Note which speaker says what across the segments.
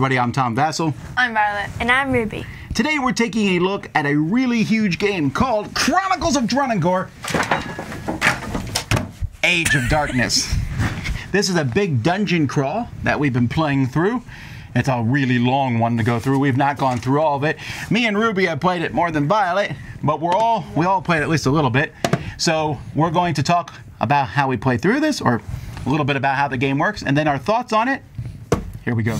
Speaker 1: Everybody, I'm Tom Vasel.
Speaker 2: I'm Violet.
Speaker 3: And I'm Ruby.
Speaker 1: Today we're taking a look at a really huge game called Chronicles of Drunagor Age of Darkness. This is a big dungeon crawl that we've been playing through. It's a really long one to go through. We've not gone through all of it. Me and Ruby have played it more than Violet, but we're all we all played at least a little bit. So we're going to talk about how we play through this, or a little bit about how the game works, and then our thoughts on it. Here we go.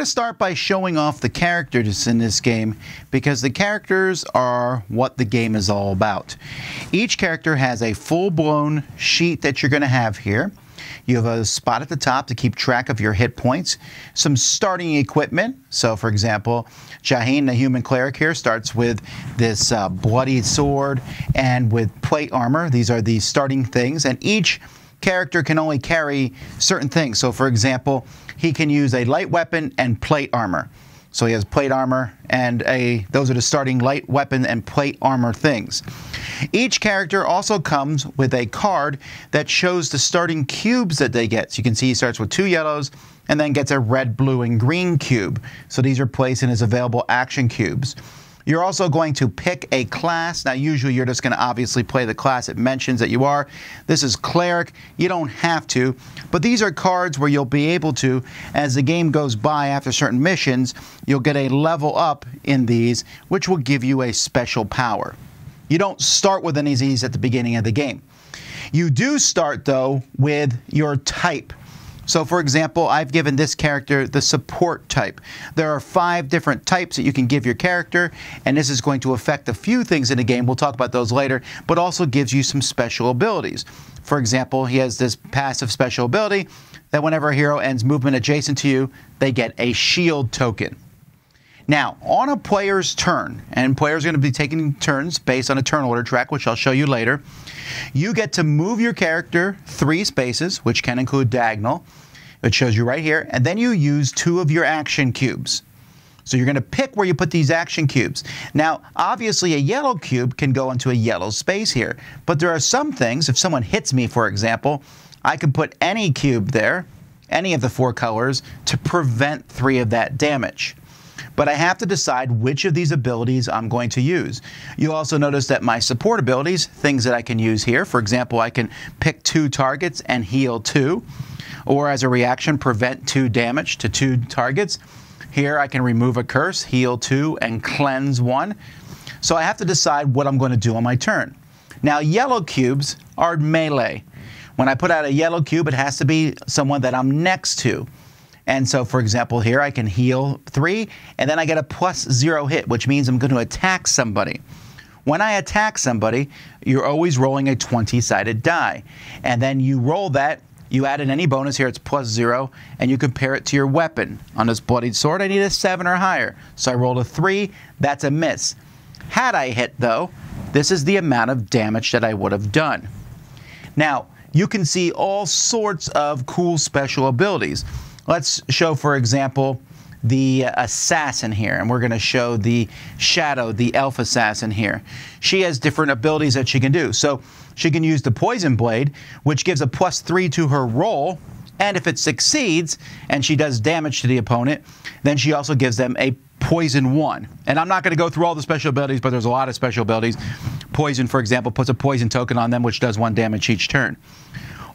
Speaker 1: Going to start by showing off the characters in this game because the characters are what the game is all about. Each character has a full blown sheet that you're going to have here. You have a spot at the top to keep track of your hit points, some starting equipment. So, for example, Jaheen, the human cleric here, starts with this uh, bloody sword and with plate armor. These are the starting things, and each character can only carry certain things. So, for example, he can use a light weapon and plate armor. So he has plate armor and a those are the starting light weapon and plate armor things. Each character also comes with a card that shows the starting cubes that they get. So you can see he starts with two yellows and then gets a red, blue, and green cube. So these are placed in his available action cubes. You're also going to pick a class. Now, usually you're just going to obviously play the class it mentions that you are. This is Cleric. You don't have to, but these are cards where you'll be able to, as the game goes by after certain missions, you'll get a level up in these, which will give you a special power. You don't start with any of these at the beginning of the game. You do start, though, with your type. So, for example, I've given this character the support type. There are five different types that you can give your character, and this is going to affect a few things in the game. We'll talk about those later, but also gives you some special abilities. For example, he has this passive special ability that whenever a hero ends movement adjacent to you, they get a shield token. Now, on a player's turn, and players are going to be taking turns based on a turn order track, which I'll show you later, you get to move your character three spaces, which can include diagonal. It shows you right here, and then you use two of your action cubes. So you're going to pick where you put these action cubes. Now, obviously, a yellow cube can go into a yellow space here, but there are some things, if someone hits me, for example, I can put any cube there, any of the four colors, to prevent three of that damage but I have to decide which of these abilities I'm going to use. You'll also notice that my support abilities, things that I can use here, for example, I can pick two targets and heal two, or as a reaction, prevent two damage to two targets. Here I can remove a curse, heal two, and cleanse one. So I have to decide what I'm going to do on my turn. Now, yellow cubes are melee. When I put out a yellow cube, it has to be someone that I'm next to. And so, for example, here I can heal three, and then I get a plus zero hit, which means I'm going to attack somebody. When I attack somebody, you're always rolling a 20 sided die. And then you roll that, you add in any bonus here, it's plus zero, and you compare it to your weapon. On this bloodied sword, I need a seven or higher. So I rolled a three, that's a miss. Had I hit, though, this is the amount of damage that I would have done. Now, you can see all sorts of cool special abilities. Let's show, for example, the assassin here, and we're going to show the shadow, the elf assassin here. She has different abilities that she can do. So she can use the poison blade, which gives a plus three to her roll, and if it succeeds and she does damage to the opponent, then she also gives them a poison one. And I'm not going to go through all the special abilities, but there's a lot of special abilities. Poison, for example, puts a poison token on them, which does one damage each turn.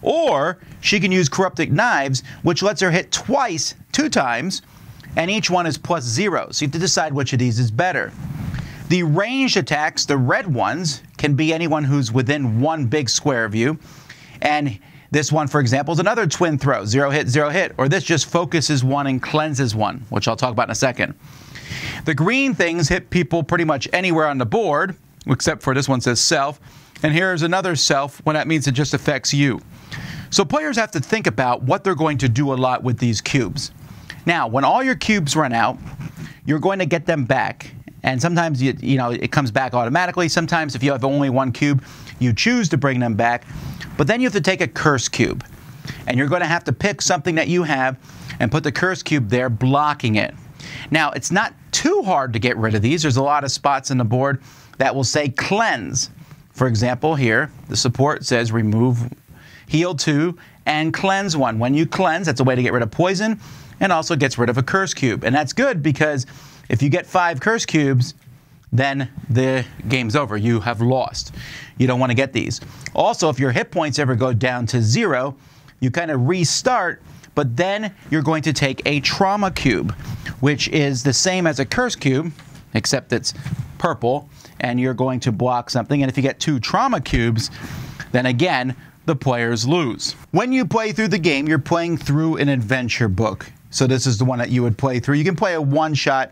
Speaker 1: Or she can use corrupted knives, which lets her hit twice, two times, and each one is plus zero. So you have to decide which of these is better. The ranged attacks, the red ones, can be anyone who's within one big square of you. And this one, for example, is another twin throw, zero hit, zero hit. Or this just focuses one and cleanses one, which I'll talk about in a second. The green things hit people pretty much anywhere on the board, except for this one says self. And here's another self when that means it just affects you. So players have to think about what they're going to do a lot with these cubes. Now, when all your cubes run out, you're going to get them back. And sometimes you, you know it comes back automatically. Sometimes if you have only one cube, you choose to bring them back. But then you have to take a curse cube. And you're going to have to pick something that you have and put the curse cube there blocking it. Now, it's not too hard to get rid of these. There's a lot of spots in the board that will say cleanse. For example, here, the support says remove heal 2 and cleanse 1. When you cleanse, that's a way to get rid of poison and also gets rid of a curse cube. And that's good because if you get five curse cubes, then the game's over. You have lost. You don't want to get these. Also, if your hit points ever go down to zero, you kind of restart, but then you're going to take a trauma cube, which is the same as a curse cube, except it's purple, and you're going to block something. And if you get two trauma cubes, then again, the players lose. When you play through the game, you're playing through an adventure book. So this is the one that you would play through. You can play a one shot,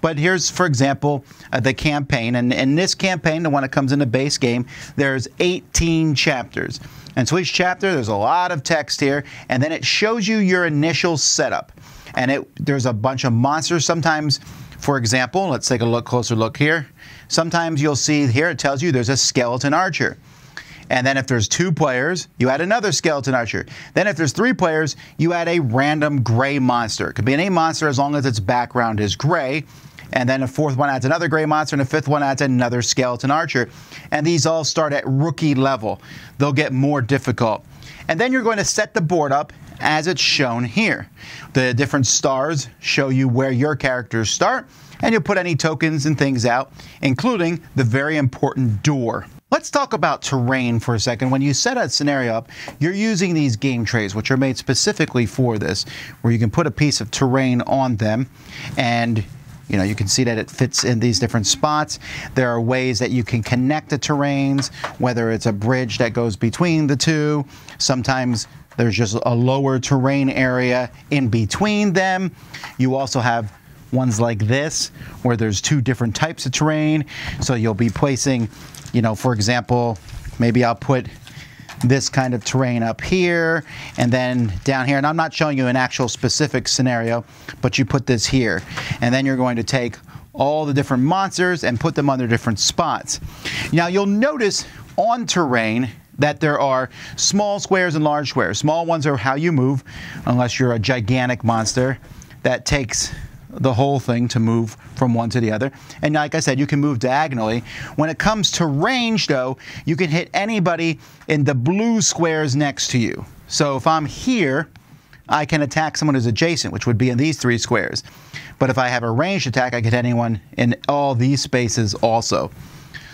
Speaker 1: but here's, for example, uh, the campaign. And in this campaign, the one that comes in the base game, there's 18 chapters. And so each chapter, there's a lot of text here, and then it shows you your initial setup. And it, there's a bunch of monsters. Sometimes, for example, let's take a look closer look here. Sometimes you'll see here it tells you there's a skeleton archer. And then if there's two players, you add another skeleton archer. Then if there's three players, you add a random gray monster. It could be any monster as long as its background is gray. And then a fourth one adds another gray monster, and a fifth one adds another skeleton archer. And these all start at rookie level. They'll get more difficult. And then you're going to set the board up as it's shown here. The different stars show you where your characters start, and you'll put any tokens and things out, including the very important door. Let's talk about terrain for a second. When you set a scenario up, you're using these game trays, which are made specifically for this, where you can put a piece of terrain on them and you know, you can see that it fits in these different spots. There are ways that you can connect the terrains, whether it's a bridge that goes between the two. Sometimes there's just a lower terrain area in between them. You also have ones like this, where there's two different types of terrain. So you'll be placing you know, for example, maybe I'll put this kind of terrain up here and then down here. And I'm not showing you an actual specific scenario, but you put this here. And then you're going to take all the different monsters and put them under different spots. Now you'll notice on terrain that there are small squares and large squares. Small ones are how you move, unless you're a gigantic monster that takes the whole thing to move from one to the other. And like I said, you can move diagonally. When it comes to range, though, you can hit anybody in the blue squares next to you. So if I'm here, I can attack someone who's adjacent, which would be in these three squares. But if I have a ranged attack, I can hit anyone in all these spaces also.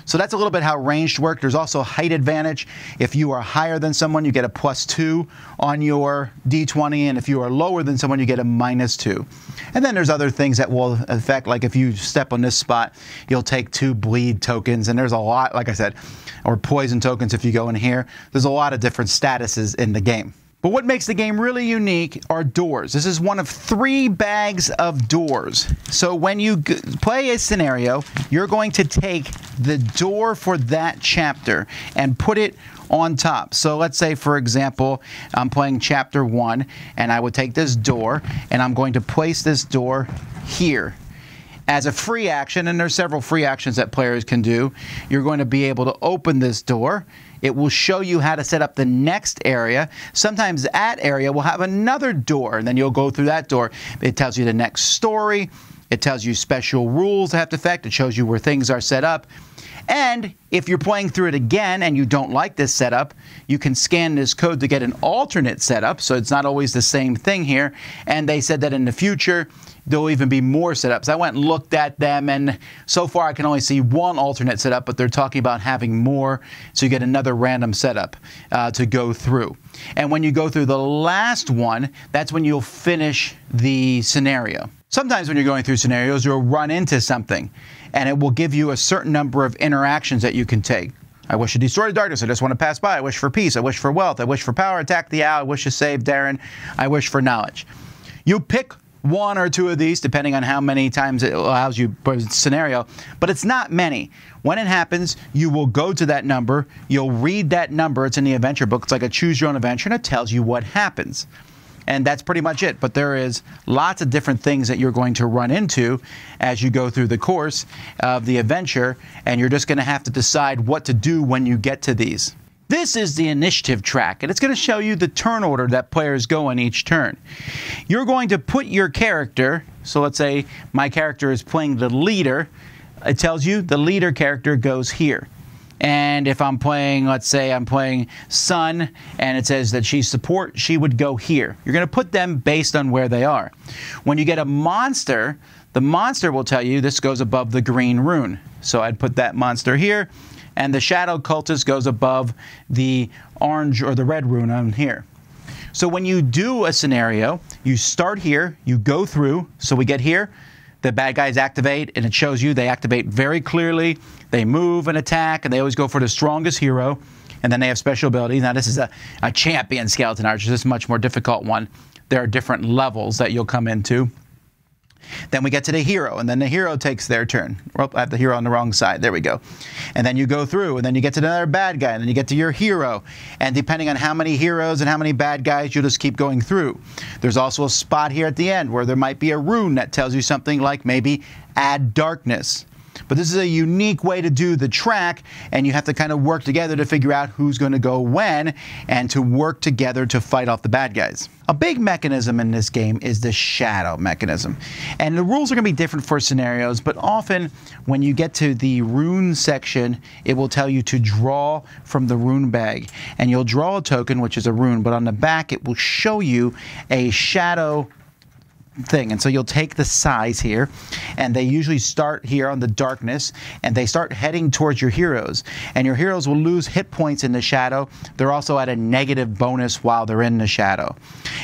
Speaker 1: So that's a little bit how ranged work. There's also height advantage. If you are higher than someone, you get a plus two on your d20, and if you are lower than someone, you get a minus two. And then there's other things that will affect, like if you step on this spot, you'll take two bleed tokens, and there's a lot, like I said, or poison tokens if you go in here. There's a lot of different statuses in the game. But what makes the game really unique are doors. This is one of three bags of doors. So when you play a scenario, you're going to take the door for that chapter and put it on top. So let's say, for example, I'm playing chapter one, and I would take this door, and I'm going to place this door here as a free action, and there's several free actions that players can do, you're going to be able to open this door. It will show you how to set up the next area. Sometimes that area will have another door, and then you'll go through that door. It tells you the next story. It tells you special rules that have to affect. It shows you where things are set up. And if you're playing through it again and you don't like this setup, you can scan this code to get an alternate setup. So it's not always the same thing here. And they said that in the future, there'll even be more setups. I went and looked at them, and so far I can only see one alternate setup, but they're talking about having more, so you get another random setup uh, to go through. And when you go through the last one, that's when you'll finish the scenario. Sometimes when you're going through scenarios, you'll run into something, and it will give you a certain number of interactions that you can take. I wish to destroy the darkness. I just want to pass by. I wish for peace. I wish for wealth. I wish for power. Attack the owl. I wish to save Darren. I wish for knowledge. You pick one or two of these, depending on how many times it allows you scenario, but it's not many. When it happens, you will go to that number, you'll read that number, it's in the adventure book, it's like a choose your own adventure, and it tells you what happens. and that's pretty much it. But there is lots of different things that you're going to run into as you go through the course of the adventure, and you're just going to have to decide what to do when you get to these. This is the initiative track, and it's going to show you the turn order that players go in each turn. You're going to put your character, so let's say my character is playing the leader, it tells you the leader character goes here. And if I'm playing, let's say I'm playing Sun and it says that she's support, she would go here. You're going to put them based on where they are. When you get a monster, the monster will tell you this goes above the green rune. So I'd put that monster here, and the shadow cultist goes above the orange or the red rune on here. So when you do a scenario, you start here, you go through, so we get here, the bad guys activate, and it shows you they activate very clearly. They move and attack, and they always go for the strongest hero. And then they have special abilities. Now, this is a, a champion skeleton archer. This is a much more difficult one. There are different levels that you'll come into. Then we get to the hero, and then the hero takes their turn. Well, I have the hero on the wrong side. There we go. And then you go through, and then you get to another bad guy, and then you get to your hero. And depending on how many heroes and how many bad guys, you'll just keep going through. There's also a spot here at the end where there might be a rune that tells you something like maybe add darkness. But this is a unique way to do the track, and you have to kind of work together to figure out who's going to go when and to work together to fight off the bad guys. A big mechanism in this game is the shadow mechanism. And the rules are going to be different for scenarios, but often when you get to the rune section, it will tell you to draw from the rune bag. And you'll draw a token, which is a rune, but on the back it will show you a shadow thing. And so you'll take the size here, and they usually start here on the darkness, and they start heading towards your heroes. And your heroes will lose hit points in the shadow. They're also at a negative bonus while they're in the shadow.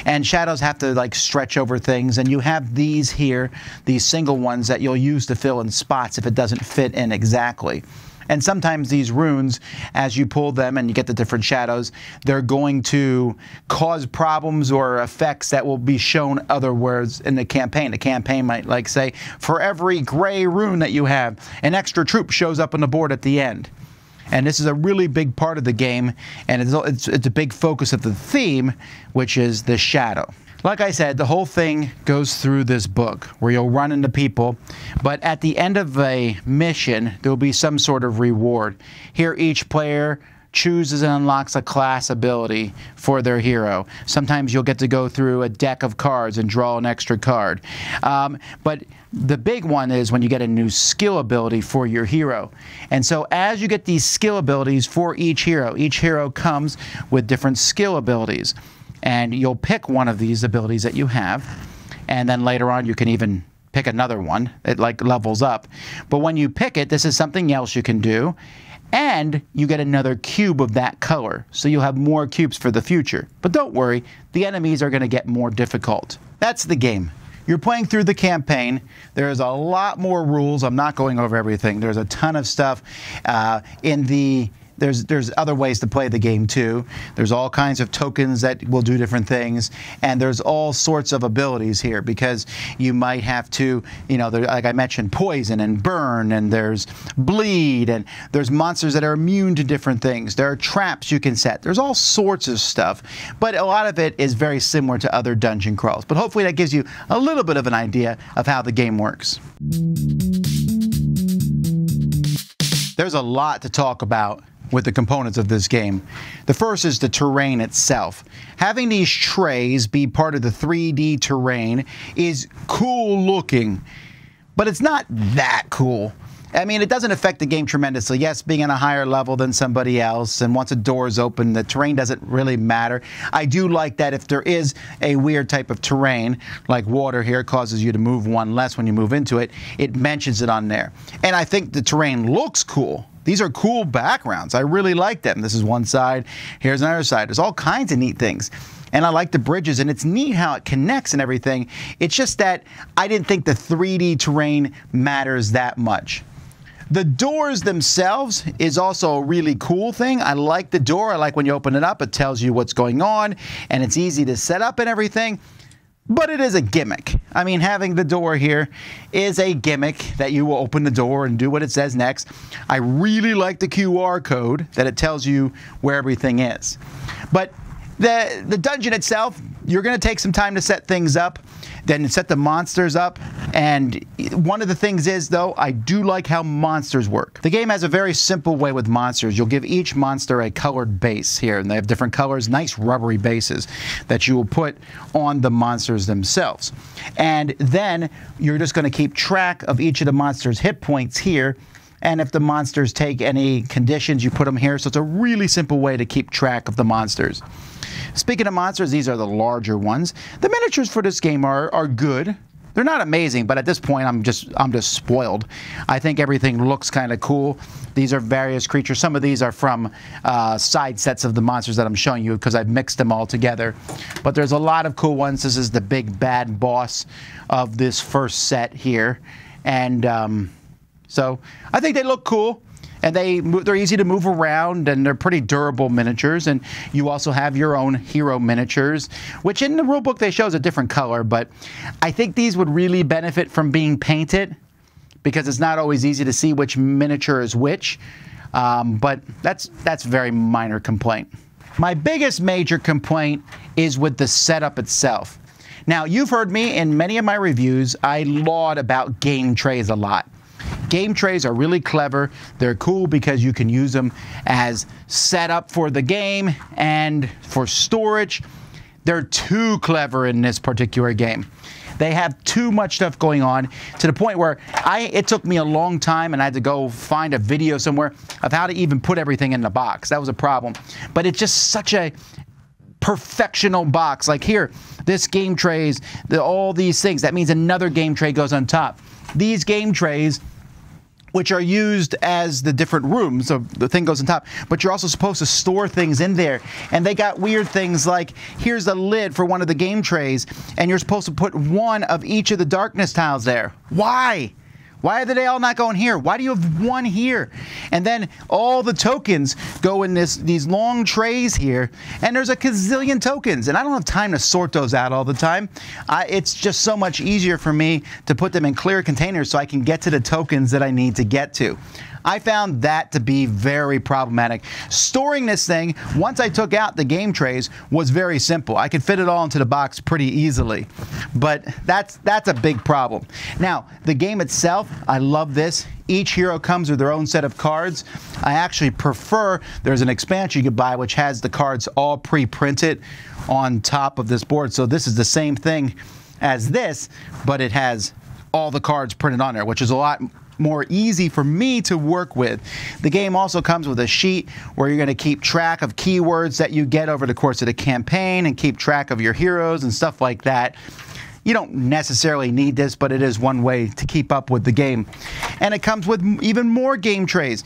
Speaker 1: And shadows have to like stretch over things, and you have these here, these single ones that you'll use to fill in spots if it doesn't fit in exactly. And sometimes these runes, as you pull them and you get the different shadows, they're going to cause problems or effects that will be shown other words in the campaign. The campaign might like say, for every gray rune that you have, an extra troop shows up on the board at the end. And this is a really big part of the game, and it's, it's, it's a big focus of the theme, which is the shadow. Like I said, the whole thing goes through this book where you'll run into people, but at the end of a mission, there will be some sort of reward. Here, each player chooses and unlocks a class ability for their hero. Sometimes you'll get to go through a deck of cards and draw an extra card. Um, but the big one is when you get a new skill ability for your hero. And so as you get these skill abilities for each hero, each hero comes with different skill abilities and you'll pick one of these abilities that you have, and then later on you can even pick another one. It like levels up. But when you pick it, this is something else you can do, and you get another cube of that color. So you'll have more cubes for the future. But don't worry, the enemies are going to get more difficult. That's the game. You're playing through the campaign. There's a lot more rules. I'm not going over everything. There's a ton of stuff uh, in the there's there's other ways to play the game too. There's all kinds of tokens that will do different things, and there's all sorts of abilities here because you might have to, you know, there, like I mentioned, poison and burn, and there's bleed, and there's monsters that are immune to different things. There are traps you can set. There's all sorts of stuff, but a lot of it is very similar to other dungeon crawls. But hopefully that gives you a little bit of an idea of how the game works. There's a lot to talk about with the components of this game. The first is the terrain itself. Having these trays be part of the 3D terrain is cool looking, but it's not that cool. I mean, it doesn't affect the game tremendously. Yes, being on a higher level than somebody else, and once a door is open, the terrain doesn't really matter. I do like that if there is a weird type of terrain, like water here, causes you to move one less when you move into it, it mentions it on there. And I think the terrain looks cool. These are cool backgrounds. I really like them. This is one side, here's another side. There's all kinds of neat things. And I like the bridges, and it's neat how it connects and everything. It's just that I didn't think the 3D terrain matters that much. The doors themselves is also a really cool thing. I like the door. I like when you open it up, it tells you what's going on, and it's easy to set up and everything but it is a gimmick. I mean, having the door here is a gimmick that you will open the door and do what it says next. I really like the QR code that it tells you where everything is. But the, the dungeon itself you're going to take some time to set things up, then set the monsters up. And one of the things is, though, I do like how monsters work. The game has a very simple way with monsters. You'll give each monster a colored base here, and they have different colors, nice rubbery bases that you will put on the monsters themselves. And then you're just going to keep track of each of the monsters' hit points here and if the monsters take any conditions, you put them here. So it's a really simple way to keep track of the monsters. Speaking of monsters, these are the larger ones. The miniatures for this game are, are good. They're not amazing, but at this point, I'm just I'm just spoiled. I think everything looks kind of cool. These are various creatures. Some of these are from uh, side sets of the monsters that I'm showing you because I've mixed them all together. But there's a lot of cool ones. This is the big bad boss of this first set here, and um, so I think they look cool and they they're easy to move around and they're pretty durable miniatures. And you also have your own hero miniatures which in the rulebook they show is a different color. But i think these would really benefit from being painted because it's not always easy to see which miniature is which. Um, but that's that's very minor complaint. My biggest major complaint is with the setup itself. Now you've heard me in many of my reviews. I laud about game trays a lot Game trays are really clever. They're cool because you can use them as setup for the game and for storage. They're too clever in this particular game. They have too much stuff going on to the point where I it took me a long time and I had to go find a video somewhere of how to even put everything in the box. That was a problem. But it's just such a perfectional box. Like here, this game trays, the, all these things. That means another game tray goes on top. These game trays which are used as the different rooms. So the thing goes on top, but you're also supposed to store things in there. And they got weird things like here's a lid for one of the game trays, and you're supposed to put one of each of the darkness tiles there. Why? Why are they all not going here? Why do you have one here? And then all the tokens go in this these long trays here, and there's a gazillion tokens, and I don't have time to sort those out all the time. I, it's just so much easier for me to put them in clear containers so I can get to the tokens that I need to get to. I found that to be very problematic. Storing this thing, once I took out the game trays, was very simple. I could fit it all into the box pretty easily. But that's that's a big problem. Now, the game itself, I love this. Each hero comes with their own set of cards. I actually prefer there's an expansion you could buy which has the cards all pre-printed on top of this board. So this is the same thing as this, but it has all the cards printed on there, which is a lot more easy for me to work with. The game also comes with a sheet where you're going to keep track of keywords that you get over the course of the campaign and keep track of your heroes and stuff like that. You don't necessarily need this, but it is one way to keep up with the game. And it comes with even more game trays.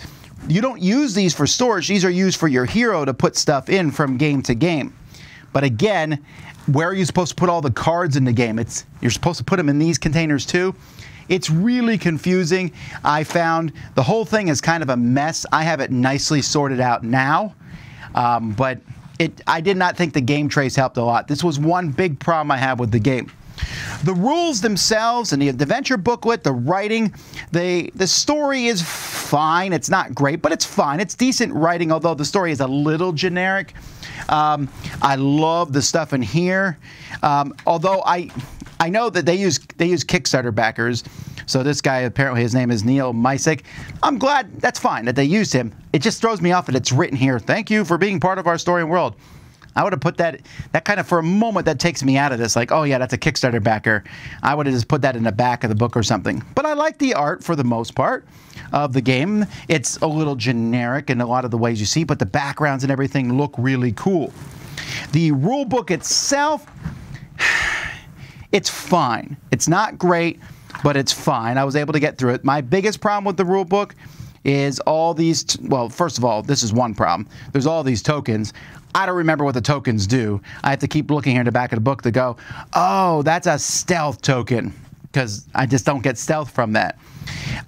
Speaker 1: You don't use these for storage, these are used for your hero to put stuff in from game to game. But again, where are you supposed to put all the cards in the game? It's you're supposed to put them in these containers too. It's really confusing. I found the whole thing is kind of a mess. I have it nicely sorted out now, um, but it, I did not think the game trace helped a lot. This was one big problem I have with the game. The rules themselves and the adventure booklet, the writing, the the story is fine. It's not great, but it's fine. It's decent writing, although the story is a little generic. Um, I love the stuff in here, um, although I I know that they use they use Kickstarter backers. So this guy apparently his name is Neil Misek. I'm glad that's fine that they used him. It just throws me off that it's written here. Thank you for being part of our story and world. I would have put that that kind of for a moment that takes me out of this. Like, oh yeah, that's a Kickstarter backer. I would have just put that in the back of the book or something. But I like the art for the most part of the game. It's a little generic in a lot of the ways you see, but the backgrounds and everything look really cool. The rule book itself it's fine. It's not great, but it's fine. I was able to get through it. My biggest problem with the rule book is all these. T- well, first of all, this is one problem. There's all these tokens. I don't remember what the tokens do. I have to keep looking here in the back of the book to go, oh, that's a stealth token because I just don't get stealth from that.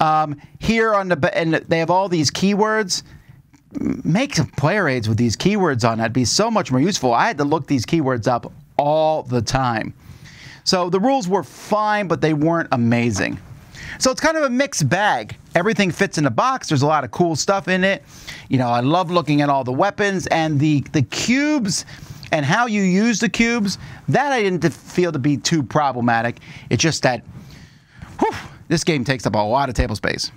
Speaker 1: Um, here on the and they have all these keywords. Make some player aids with these keywords on. That'd be so much more useful. I had to look these keywords up all the time. So the rules were fine, but they weren't amazing. So it's kind of a mixed bag. Everything fits in a box. There's a lot of cool stuff in it. You know, I love looking at all the weapons and the the cubes And how you use the cubes, that I didn't feel to be too problematic. It's just that, whew, this game takes up a lot of table space.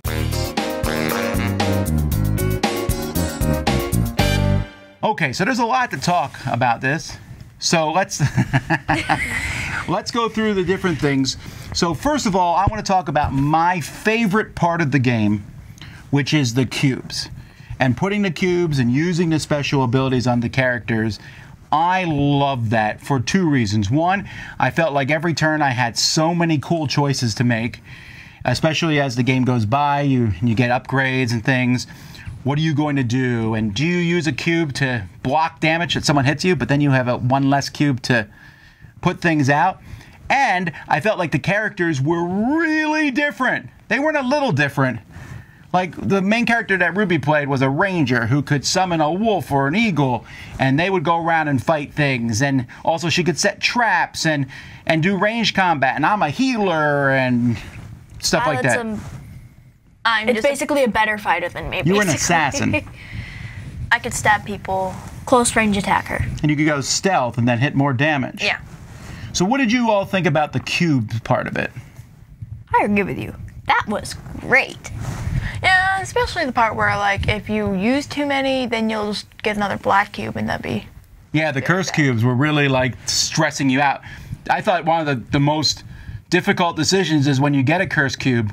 Speaker 1: Okay, so there's a lot to talk about this. So let's let's go through the different things. So first of all, I want to talk about my favorite part of the game, which is the cubes. And putting the cubes and using the special abilities on the characters. I love that for two reasons. One, I felt like every turn I had so many cool choices to make, especially as the game goes by, you you get upgrades and things what are you going to do? And do you use a cube to block damage that someone hits you, but then you have a one less cube to put things out? And I felt like the characters were really different. They weren't a little different. Like the main character that Ruby played was a ranger who could summon a wolf or an eagle, and they would go around and fight things. And also she could set traps and and do range combat. And I'm a healer and stuff like that.
Speaker 2: Some
Speaker 3: I'm
Speaker 2: It's
Speaker 3: just a-
Speaker 2: basically a better fighter than me.
Speaker 1: You were an assassin.
Speaker 3: I could stab people.
Speaker 2: Close range attacker.
Speaker 1: and you could go stealth and then hit more damage.
Speaker 3: Yeah.
Speaker 1: So what did you all think about the cube part of it?
Speaker 2: I agree with you. That was great.
Speaker 3: Yeah, especially the part where like if you use too many, then you'll just get another black cube and that'd be
Speaker 1: Yeah, the curse cubes were really like stressing you out. I thought one of the, the most difficult decisions is when you get a curse cube,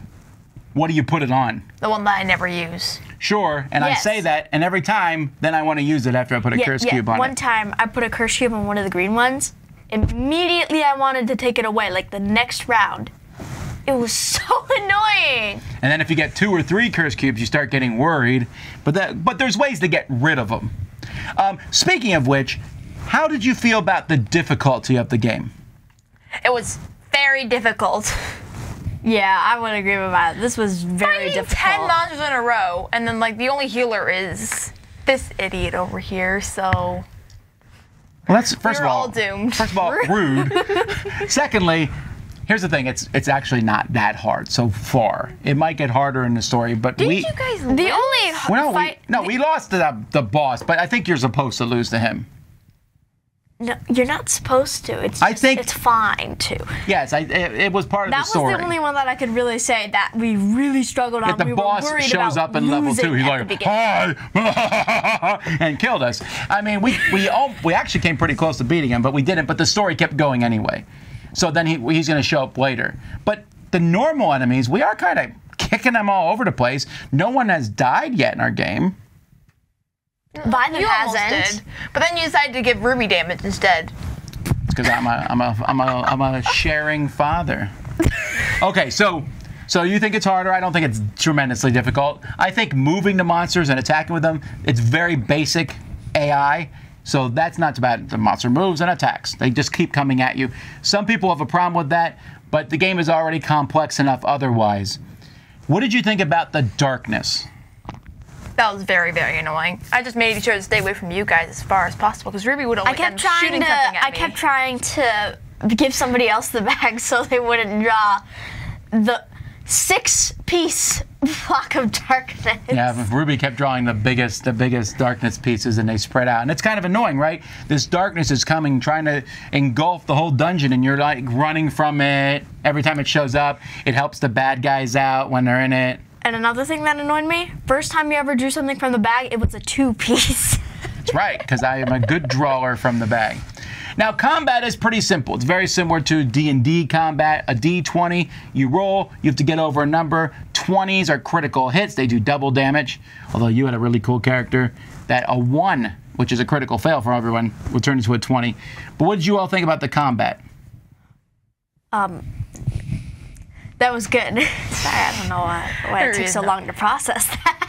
Speaker 1: what do you put it on?
Speaker 3: the one that I never use.
Speaker 1: Sure, and I say that, and every time, then I want to use it after I put a curse cube on
Speaker 2: One
Speaker 1: it.
Speaker 2: One time I put a curse cube on one of the green ones. Immediately I wanted to take it away, like the next round. It was so annoying.
Speaker 1: And then if you get two or three curse cubes, you start getting worried. But that, but there's ways to get rid of them. Um, speaking of which, how did you feel about the difficulty of the game?
Speaker 3: It was very difficult.
Speaker 2: Yeah, I would agree with that. This was very
Speaker 3: Fighting
Speaker 2: difficult.
Speaker 3: ten monsters in a row, and then like the only healer is this idiot over here. So
Speaker 1: Well, that's first
Speaker 3: we're
Speaker 1: of all,
Speaker 3: all doomed.
Speaker 1: First of all, rude. Secondly, here's the thing: it's it's actually not that hard so far. It might get harder in the story, but
Speaker 3: did
Speaker 1: we.
Speaker 3: you guys?
Speaker 2: The only
Speaker 1: well, no,
Speaker 2: fight.
Speaker 1: we, no, we lost to the, the boss, but I think you're supposed to lose to him.
Speaker 2: No, you're not supposed to. It's
Speaker 1: I think-
Speaker 2: it's fine to.
Speaker 1: Yes, I, it, it was part of the story.
Speaker 2: That was the only one that I could really say that we really struggled on.
Speaker 1: If the
Speaker 2: we
Speaker 1: boss
Speaker 2: were
Speaker 1: shows up in level two, he's like, "Hi," and killed us. I mean, we we all, we actually came pretty close to beating him, but we didn't. But the story kept going anyway. So then he he's going to show up later. But the normal enemies, we are kind of kicking them all over the place. No one has died yet in our game.
Speaker 2: Violet
Speaker 3: You almost
Speaker 2: hasn't.
Speaker 3: did, but then you decided to give Ruby damage instead.
Speaker 1: because I'm a I'm a I'm a I'm a sharing father. Okay, so so you think it's harder? I don't think it's tremendously difficult. I think moving the monsters and attacking with them, it's very basic AI. So that's not too bad. The monster moves and attacks. They just keep coming at you. Some people have a problem with that, but the game is already complex enough otherwise. What did you think about the darkness?
Speaker 3: That was very, very annoying. I just made sure to stay away from you guys as far as possible because Ruby would always
Speaker 2: I kept um,
Speaker 3: end
Speaker 2: trying
Speaker 3: shooting
Speaker 2: to.
Speaker 3: something at
Speaker 2: I
Speaker 3: me.
Speaker 2: kept trying to give somebody else the bag so they wouldn't draw the six-piece block of darkness.
Speaker 1: Yeah, Ruby kept drawing the biggest, the biggest darkness pieces, and they spread out, and it's kind of annoying, right? This darkness is coming, trying to engulf the whole dungeon, and you're like running from it every time it shows up. It helps the bad guys out when they're in it.
Speaker 2: And another thing that annoyed me: first time you ever drew something from the bag, it was a two-piece.
Speaker 1: That's right, because I am a good drawer from the bag. Now, combat is pretty simple. It's very similar to D&D combat. A D20, you roll, you have to get over a number. 20s are critical hits. They do double damage. Although you had a really cool character that a 1, which is a critical fail for everyone, will turn into a 20. But what did you all think about the combat?
Speaker 2: um, that was good. Sorry, I don't know why, why it took so
Speaker 3: no-
Speaker 2: long to process that.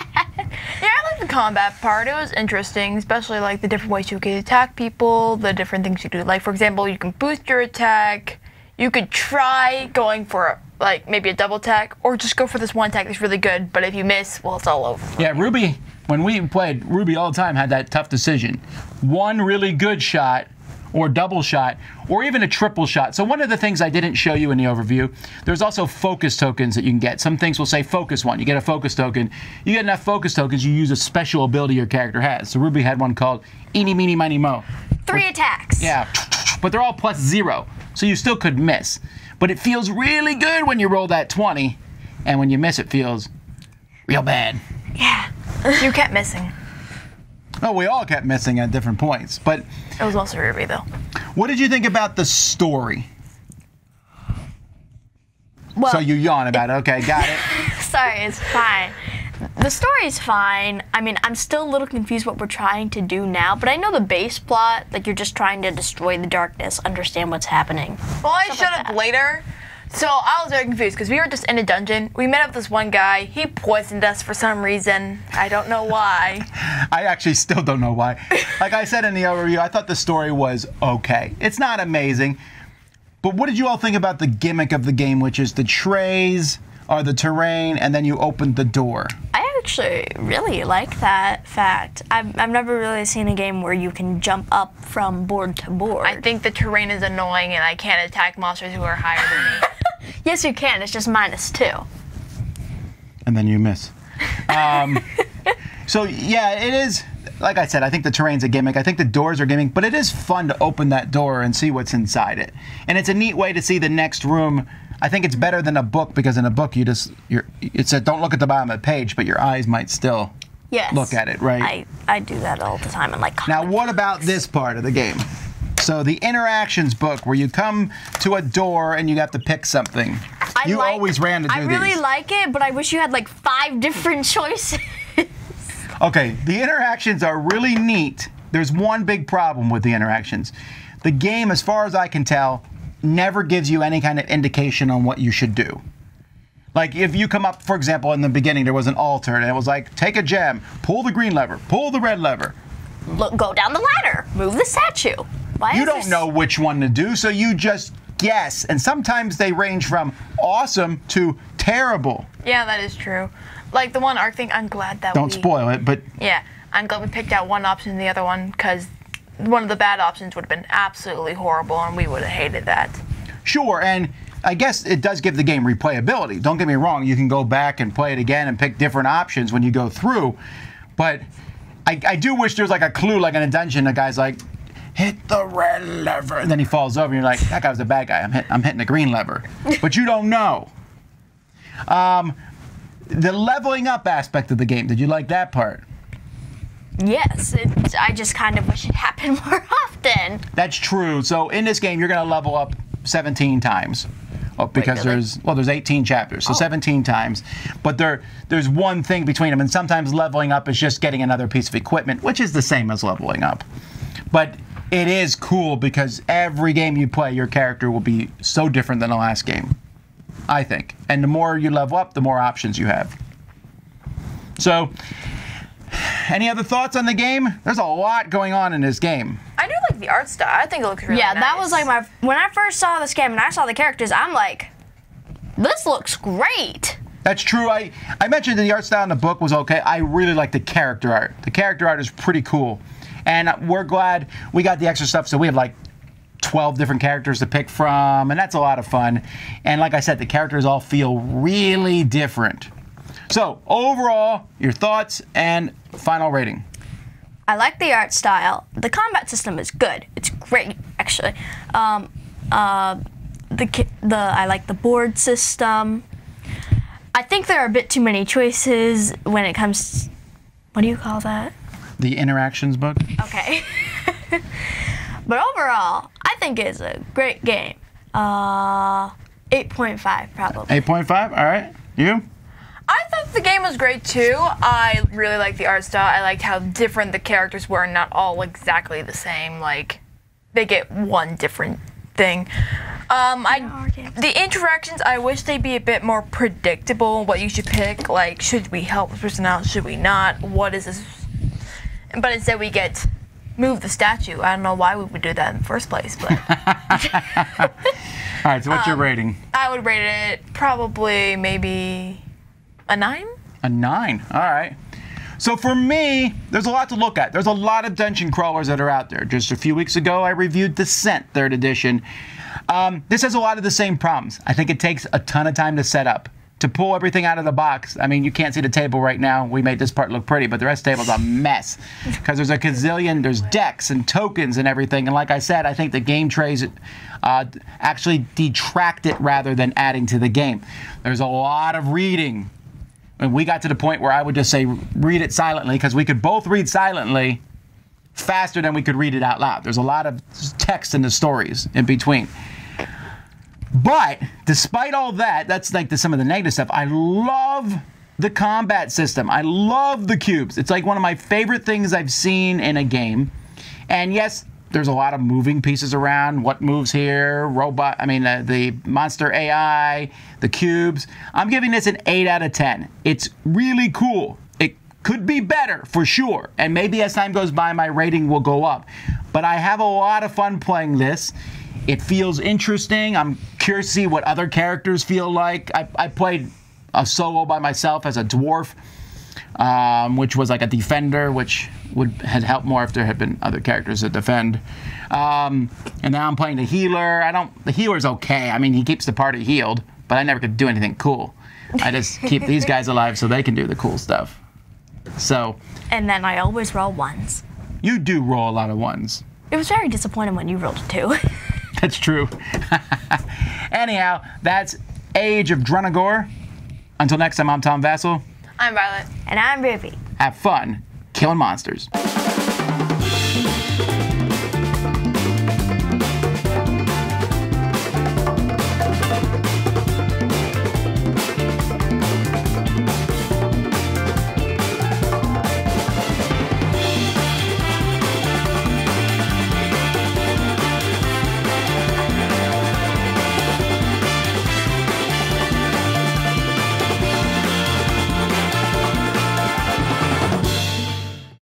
Speaker 3: Yeah, I like the combat part. It was interesting, especially like the different ways you could attack people, the different things you do. Like for example, you can boost your attack. You could try going for like maybe a double attack, or just go for this one attack that's really good. But if you miss, well, it's all over.
Speaker 1: Yeah, Ruby, when we played, Ruby all the time had that tough decision. One really good shot or double shot or even a triple shot. So one of the things I didn't show you in the overview, there's also focus tokens that you can get. Some things will say focus one. You get a focus token. You get enough focus tokens, you use a special ability your character has. So Ruby had one called Eeny Meeny Miny Mo.
Speaker 2: Three attacks.
Speaker 1: Yeah, but they're all plus zero, so you still could miss. But it feels really good when you roll that 20, and when you miss, it feels real bad.
Speaker 2: Yeah.
Speaker 3: You kept missing.
Speaker 1: Oh, we all kept missing at different points. But
Speaker 3: It was also Ruby though.
Speaker 1: what did you think about the story?
Speaker 2: Well,
Speaker 1: So you yawn about it. Okay, got it.
Speaker 2: sorry, it's fine. The story's fine. I mean, I'm still a little confused what we're trying to do now, but I know the base plot. Like, you're just trying to destroy the darkness, understand what's happening.
Speaker 3: Well, I
Speaker 2: Stuff
Speaker 3: showed
Speaker 2: like
Speaker 3: up
Speaker 2: that.
Speaker 3: later, so I was very confused because we were just in a dungeon. We met up with this one guy. He poisoned us for some reason. I don't know why.
Speaker 1: I actually still don't know why. Like I said in the overview, I thought the story was okay. It's not amazing. But what did you all think about the gimmick of the game, which is the trays are the terrain, and then you open the door?
Speaker 2: I actually really like that fact. I've, I've never really seen a game where you can jump up from board to board.
Speaker 3: I think the terrain is annoying and I can't attack monsters who are higher than me.
Speaker 2: Yes, you can. It's just minus two.
Speaker 1: and then you miss. Um, so yeah, it is. Like I said, I think the terrain's a gimmick. I think the doors are gimmick, but it is fun to open that door and see what's inside it. And it's a neat way to see the next room. I think it's better than a book because in a book you just you're it said don't look at the bottom of the page, but your eyes might still
Speaker 2: Yes.
Speaker 1: look at it, right?
Speaker 2: I, I do that all the time in like
Speaker 1: Now, what about this part of the game? So the interactions book, where you come to a door and you have to pick something.
Speaker 2: I
Speaker 1: you
Speaker 2: like-
Speaker 1: always ran to do
Speaker 2: I really
Speaker 1: these.
Speaker 2: like it, but I wish you had like five different choices.
Speaker 1: Okay, the interactions are really neat. There's one big problem with the interactions. The game, as far as I can tell, never gives you any kind of indication on what you should do. Like if you come up, for example, in the beginning there was an altar and it was like, take a gem, pull the green lever, pull the red lever.
Speaker 2: Look, go down the ladder, move the statue. Why
Speaker 1: You don't know which one to do, so you just guess. And sometimes they range from awesome to terrible.
Speaker 3: yeah, that is true. Like the one arc thing, I'm glad that
Speaker 1: Don't
Speaker 3: we.
Speaker 1: spoil it, but
Speaker 3: Yeah, I'm glad we picked out one option and the other one because one of the bad options would have been absolutely horrible and we would have hated that.
Speaker 1: Sure, and I guess it does give the game replayability. Don't get me wrong, you can go back and play it again and pick different options when you go through. But I, I do wish there was like a clue, like in a dungeon, a guy's like, hit the red lever. And then he falls over, and you're like, that guy was a bad guy. I'm, hit, I'm hitting the green lever. but you don't know. Um, the leveling up aspect of the game, did you like that part?
Speaker 2: Yes, it, I just kind of wish it happened more often.
Speaker 1: That's true. So in this game, you're going to level up 17 times. Oh, because
Speaker 2: really?
Speaker 1: there's well, there's 18 chapters, so 17 times. But there, there's one thing between them, and sometimes leveling up is just getting another piece of equipment, which is the same as leveling up. But it is cool because every game you play, your character will be so different than the last game. I think, and the more you level up, the more options you have. So, any other thoughts on the game? There's a lot going on in this game.
Speaker 3: I do like the art style. I think it looks really
Speaker 2: yeah,
Speaker 3: nice.
Speaker 2: that was like my. When I first saw this game and I saw the characters, I'm like, this looks great.
Speaker 1: That's true. I, I mentioned that the art style in the book was okay. I really like the character art. The character art is pretty cool. And we're glad we got the extra stuff. So we have like 12 different characters to pick from, and that's a lot of fun. And like I said, the characters all feel really different. So, overall, your thoughts and final rating.
Speaker 2: I like the art style. The combat system is good. It's great, actually. Um, uh, the the I like the board system. I think there are a bit too many choices when it comes. What do you call that?
Speaker 1: The interactions book.
Speaker 2: Okay. but overall, I think it's a great game. Uh, 8.5 probably.
Speaker 1: 8.5. All right. You?
Speaker 3: I thought the game was great too. I really liked the art style. I liked how different the characters were, and not all exactly the same. Like they get one different thing. Um, I the interactions. I wish they'd be a bit more predictable. What you should pick. Like, should we help this person out? Should we not? What is this? But instead, we get move the statue. I don't know why we would do that in the first place, but
Speaker 1: All right. So, what's your rating?
Speaker 3: I would rate it probably maybe a nine.
Speaker 1: A nine. All right. So for me, there's a lot to look at. There's a lot of dungeon crawlers that are out there. Just a few weeks ago, I reviewed Descent Third Edition. Um, this has a lot of the same problems. I think it takes a ton of time to set up. To pull everything out of the box, I mean, you can't see the table right now. We made this part look pretty, but the rest of the table's a mess because there's a gazillion, there's decks and tokens and everything. And like I said, I think the game trays uh, actually detract it rather than adding to the game. There's a lot of reading. And we got to the point where I would just say, read it silently because we could both read silently faster than we could read it out loud. There's a lot of text in the stories in between. But despite all that, that's like the, some of the negative stuff. I love the combat system. I love the cubes. It's like one of my favorite things I've seen in a game. And yes, there's a lot of moving pieces around. What moves here? Robot. I mean, uh, the monster AI, the cubes. I'm giving this an 8 out of 10. It's really cool. It could be better for sure. And maybe as time goes by, my rating will go up. But I have a lot of fun playing this. It feels interesting. I'm curious to see what other characters feel like. I, I played a solo by myself as a dwarf, um, which was like a defender, which would had helped more if there had been other characters to defend. Um, and now I'm playing the healer. I don't. The healer's okay. I mean, he keeps the party healed, but I never could do anything cool. I just keep these guys alive so they can do the cool stuff. So
Speaker 2: And then I always roll ones.
Speaker 1: you do roll a lot of ones.
Speaker 2: It was very disappointing when you rolled a two.
Speaker 1: That's true. Anyhow, that's Age of Drunagor. Until next time, I'm Tom Vasel.
Speaker 3: I'm Violet.
Speaker 2: and I'm Ruby.
Speaker 1: Have fun killing monsters.